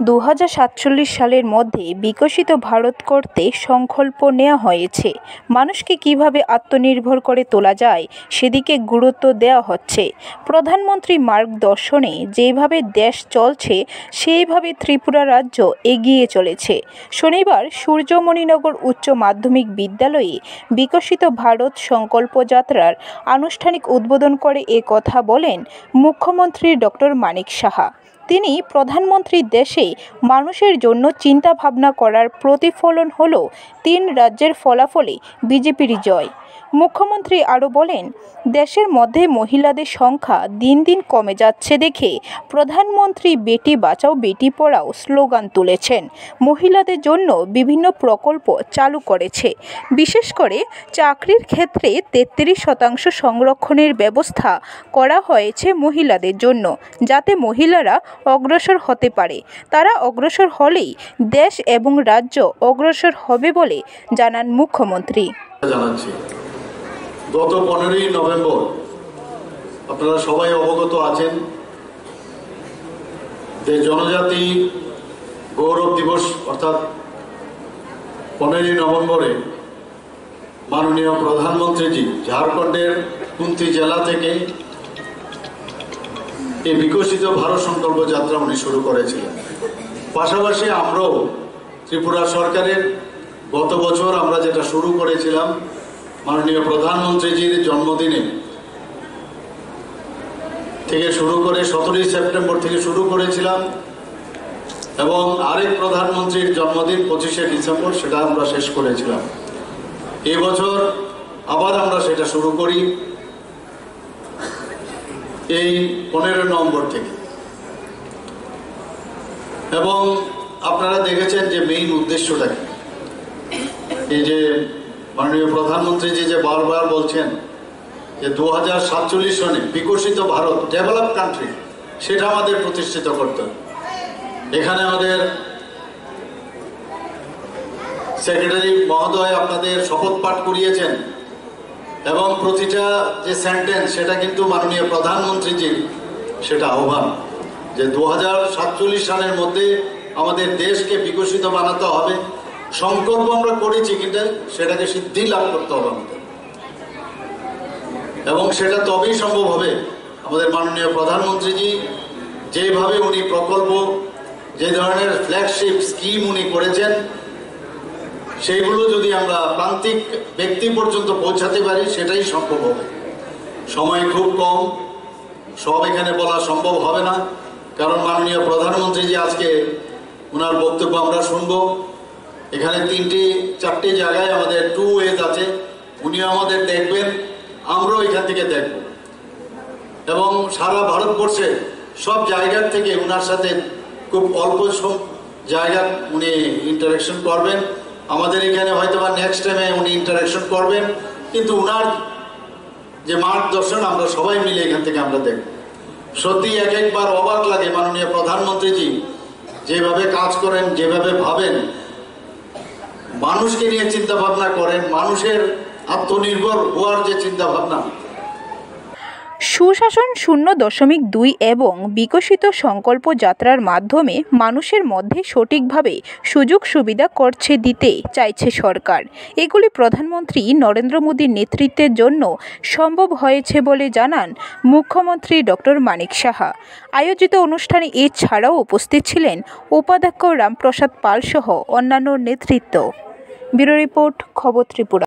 দু হাজার সাতচল্লিশ সালের মধ্যে বিকশিত ভারত করতে সংকল্প নেওয়া হয়েছে। মানুষকে কীভাবে আত্মনির্ভর করে তোলা যায়, সেদিকে গুরুত্ব দেওয়া হচ্ছে। প্রধানমন্ত্রী মার্গদর্শনে যেভাবে দেশ চলছে, সেইভাবে ত্রিপুরা রাজ্য এগিয়ে চলেছে। শনিবার সূর্যমণিনগর উচ্চ মাধ্যমিক বিদ্যালয়ে বিকশিত ভারত সংকল্প যাত্রার আনুষ্ঠানিক উদ্বোধন করে এ কথা বলেন মুখ্যমন্ত্রী ডক্টর মানিক সাহা। তিনি প্রধানমন্ত্রী দেশে মানুষের জন্য চিন্তাভাবনা করার প্রতিফলন হল তিন রাজ্যের ফলাফলে বিজেপির জয়। মুখ্যমন্ত্রী আরও বলেন, দেশের মধ্যে মহিলাদের সংখ্যা দিন দিন কমে যাচ্ছে দেখে প্রধানমন্ত্রী বেটি বাঁচাও, বেটি পড়াও স্লোগান তুলেছেন। মহিলাদের জন্য বিভিন্ন প্রকল্প চালু করেছে। বিশেষ করে চাকরির ক্ষেত্রে তেত্রিশ শতাংশ সংরক্ষণের ব্যবস্থা করা হয়েছে মহিলাদের জন্য, যাতে মহিলারা অগ্রসর হতে পারে। তারা অগ্রসর হলেই দেশ এবং রাজ্য অগ্রসর হবে বলে জানান মুখ্যমন্ত্রী। গত পনেরোই নভেম্বর আপনারা সবাই অবগত আছেন যে জনজাতি গৌরব দিবস, অর্থাৎ পনেরোই নভেম্বরে মাননীয় প্রধানমন্ত্রীজি ঝাড়খণ্ডের কুন্তি জেলা থেকে এই বিকশিত ভারত সংকল্প যাত্রা উনি শুরু করেছিলেন। পাশাপাশি আমরাও ত্রিপুরা সরকারের গত বছর আমরা যেটা শুরু করেছিলাম, মাননীয় প্রধানমন্ত্রীজির জন্মদিনে থেকে শুরু করে সতেরোই সেপ্টেম্বর থেকে শুরু করেছিলাম এবং আরেক প্রধানমন্ত্রীর জন্মদিন পঁচিশে ডিসেম্বর, সেটা আমরা শেষ করেছিলাম। এবছর আবার আমরা সেটা শুরু করি। এই পনেরো নভেম্বর থেকে। এবং আপনারা দেখেছেন যে মেইন উদ্দেশ্যটা কি? এই যে মাননীয় প্রধানমন্ত্রী যে যে বারবার বলছেন যে দু হাজার সাতচল্লিশ সনে বিকশিত ভারত ডেভেলপ কান্ট্রি সেটা আমাদের প্রতিষ্ঠিত করতে এখানে আমাদের সেক্রেটারি মহোদয় আপনাদের শপথ পাঠ করিয়েছেন। এবং প্রতিটা যে সেন্টেন্স সেটা কিন্তু মাননীয় প্রধানমন্ত্রীজির সেটা আহ্বান যে দু হাজার সাতচল্লিশ সালের মধ্যে আমাদের দেশকে বিকশিত বানাতে হবে। সংকল্প আমরা করেছি, কিন্তু সেটাকে সিদ্ধি লাভ করতে হবে আমাদের। এবং সেটা তবেই সম্ভব হবে। আমাদের মাননীয় প্রধানমন্ত্রীজি যেভাবে উনি প্রকল্প, যে ধরনের ফ্ল্যাগশিপ স্কিম উনি করেছেন সেইগুলো যদি আমরা প্রান্তিক ব্যক্তি পর্যন্ত পৌঁছাতে পারি, সেটাই সম্ভব হবে। সময় খুব কম। সব এখানে বলা সম্ভব হবে না। কারণ মাননীয় প্রধানমন্ত্রী যে আজকে ওনার বক্তব্য আমরা শুনব। এখানে তিনটি, চারটি জায়গায় আমাদের টু ওয়েজ আছে। উনিও আমাদের দেখবেন, আমরাও এখান থেকে দেখব। এবং সারা ভারতবর্ষে সব জায়গার থেকে ওনার সাথে খুব অল্প জায়গা উনি ইন্টারাকশন করবেন। আমাদের এখানে হয়তো বা নেক্সট টাইমে উনি ইন্টারাকশন করবেন, কিন্তু উনার যে মার্গদর্শন আমরা সবাই মিলে এখান থেকে আমরা দেখব। সত্যি এক একবার অবাক লাগে মাননীয় প্রধানমন্ত্রীজি, যেভাবে কাজ করেন, যেভাবে ভাবেন। মানুষকে নিয়ে চিন্তা ভাবনা করেন, মানুষের আত্মনির্ভর হওয়ার যে চিন্তা ভাবনা সুশাসন শূন্য দশমিক দুই এবং বিকশিত সংকল্প যাত্রার মাধ্যমে মানুষের মধ্যে সঠিকভাবে সুযোগ সুবিধা করছে দিতে চাইছে সরকার। এগুলি প্রধানমন্ত্রী নরেন্দ্র মোদীর নেতৃত্বের জন্য সম্ভব হয়েছে বলে জানান মুখ্যমন্ত্রী ডক্টর মানিক সাহা। আয়োজিত অনুষ্ঠানে এছাড়াও উপস্থিত ছিলেন উপাধ্যক্ষ রামপ্রসাদ পাল সহ অন্যান্য নেতৃত্ব। ব্যুরো রিপোর্ট, খবর ত্রিপুরা।